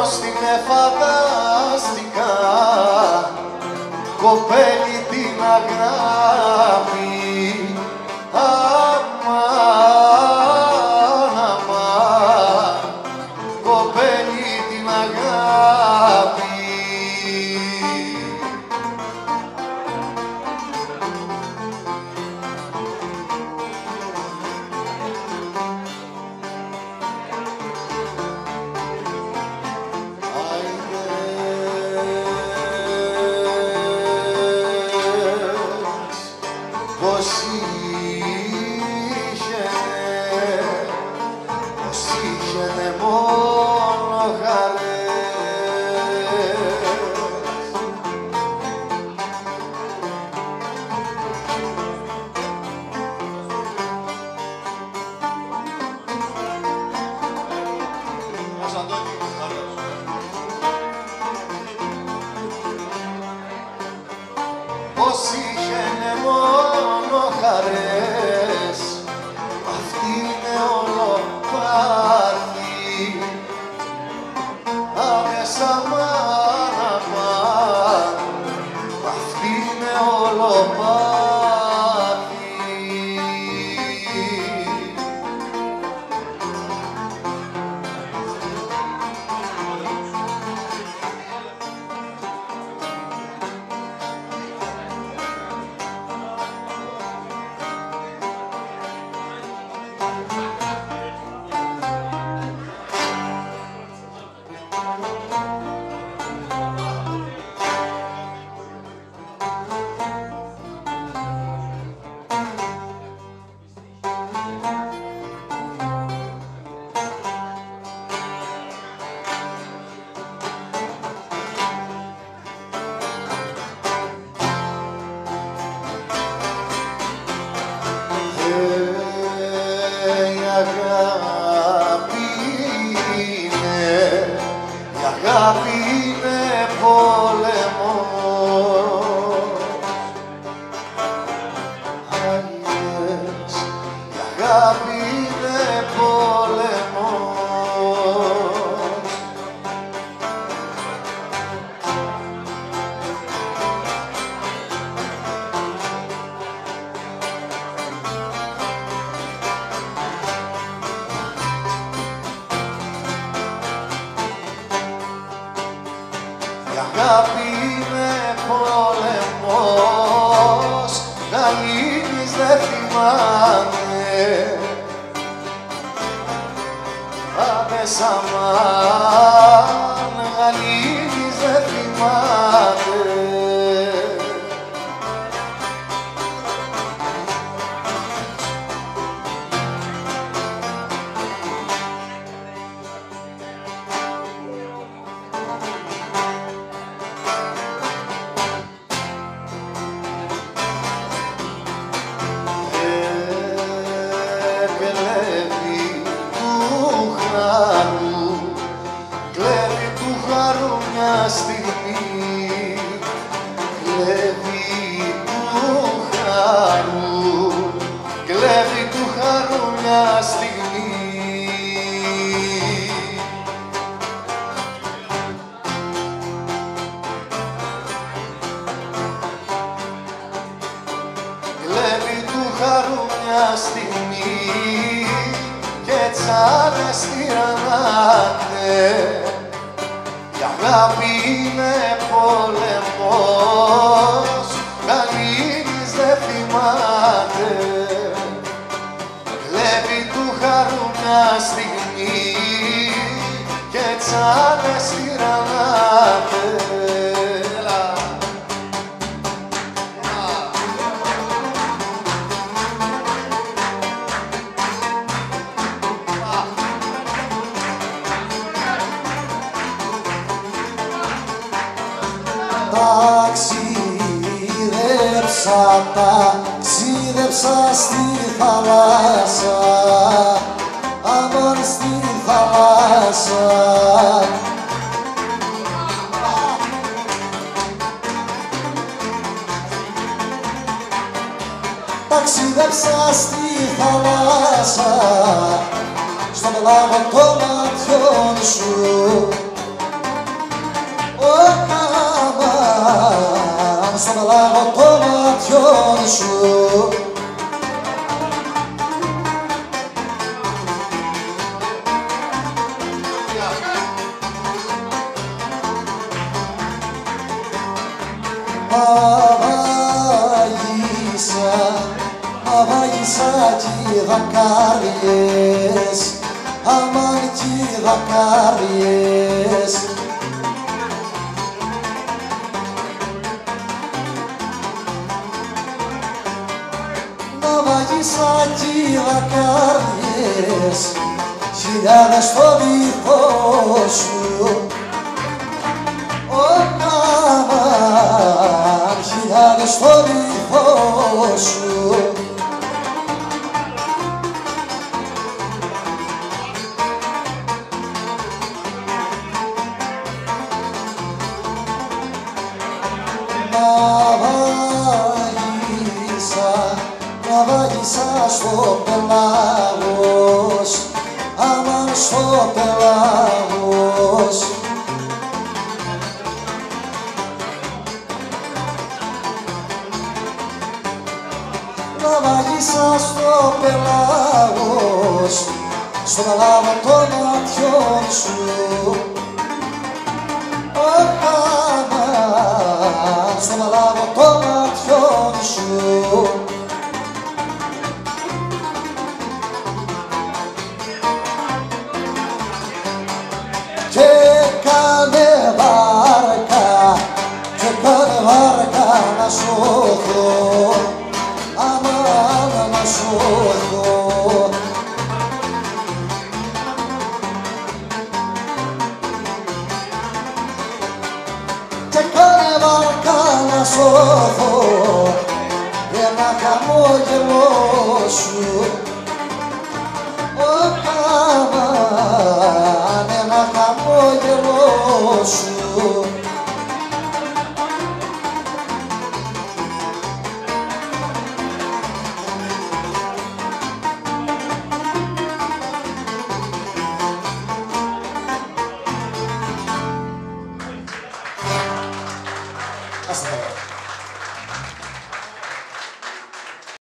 πως την εφαντάστηκα κοπέλη την αγάπη αγάπη με πόλεμος Γαλήνης δεν θυμάμαι. Άμεσα μαν Γαλήνης δεν θυμάμαι. πάρω μια στιγμή. Κλέβει του χαρού κλέβει του χαρού μια στιγμή. Κλέβει του χαρού μια στιγμή και τσάνες τυραννάτε η αγάπη είναι πολεμός κανείς δεν θυμάται. Βλέπει του χαρού μια στιγμή και τσάνε σειρά Ταξίδεψα, ταξίδεψα στη θάλασσα. Αμάν στη θάλασσα. Ταξίδεψα στη θάλασσα. Στον λάβο των ματιών σου. Στο λάβω των ματιών σου. Μαβάγισα, μαβάγισα κι οι δακάριες αμάν κι οι δακάριες Μαβάγισα κι οι δακάριες χιλιάδες στο βυθό σου. Αμάν χιλιάδες στο βυθό σου μαβάγισα στο πελάγος Αμάν στο πελάγος. Μαβάγισα στο πελάγος στον αλάβο των ματιών σου. Αμάν στον αλάβο των ένα χαμόγελο σου Αμάν ένα χαμόγελο σου